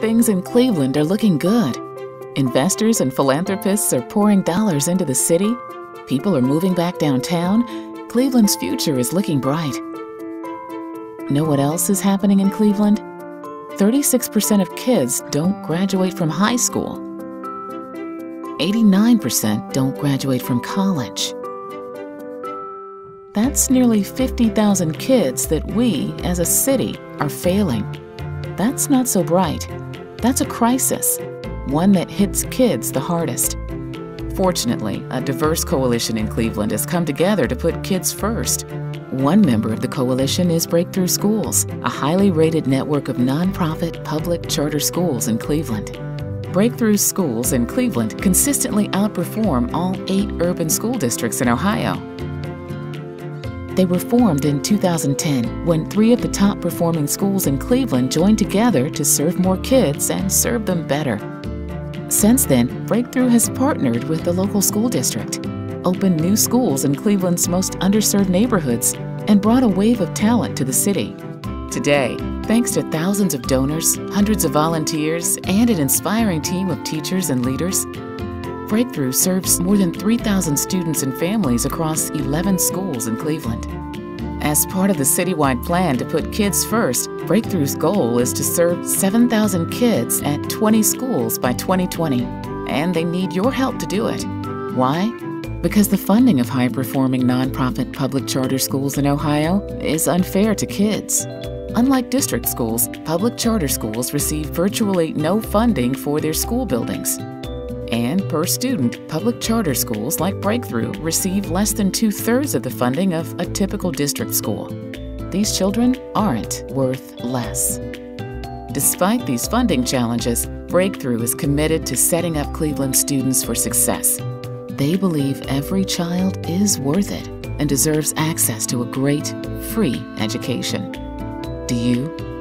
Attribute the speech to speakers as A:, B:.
A: things in Cleveland are looking good. Investors and philanthropists are pouring dollars into the city. People are moving back downtown. Cleveland's future is looking bright. Know what else is happening in Cleveland? 36% of kids don't graduate from high school. 89% don't graduate from college. That's nearly 50,000 kids that we, as a city, are failing. That's not so bright. That's a crisis, one that hits kids the hardest. Fortunately, a diverse coalition in Cleveland has come together to put kids first. One member of the coalition is Breakthrough Schools, a highly rated network of nonprofit public charter schools in Cleveland. Breakthrough schools in Cleveland consistently outperform all eight urban school districts in Ohio. They were formed in 2010 when three of the top performing schools in Cleveland joined together to serve more kids and serve them better. Since then, Breakthrough has partnered with the local school district, opened new schools in Cleveland's most underserved neighborhoods, and brought a wave of talent to the city. Today, thanks to thousands of donors, hundreds of volunteers, and an inspiring team of teachers and leaders, Breakthrough serves more than 3,000 students and families across 11 schools in Cleveland. As part of the citywide plan to put kids first, Breakthrough's goal is to serve 7,000 kids at 20 schools by 2020, and they need your help to do it. Why? Because the funding of high performing nonprofit public charter schools in Ohio is unfair to kids. Unlike district schools, public charter schools receive virtually no funding for their school buildings. And per student, public charter schools like Breakthrough receive less than two thirds of the funding of a typical district school. These children aren't worth less. Despite these funding challenges, Breakthrough is committed to setting up Cleveland students for success. They believe every child is worth it and deserves access to a great, free education. Do you?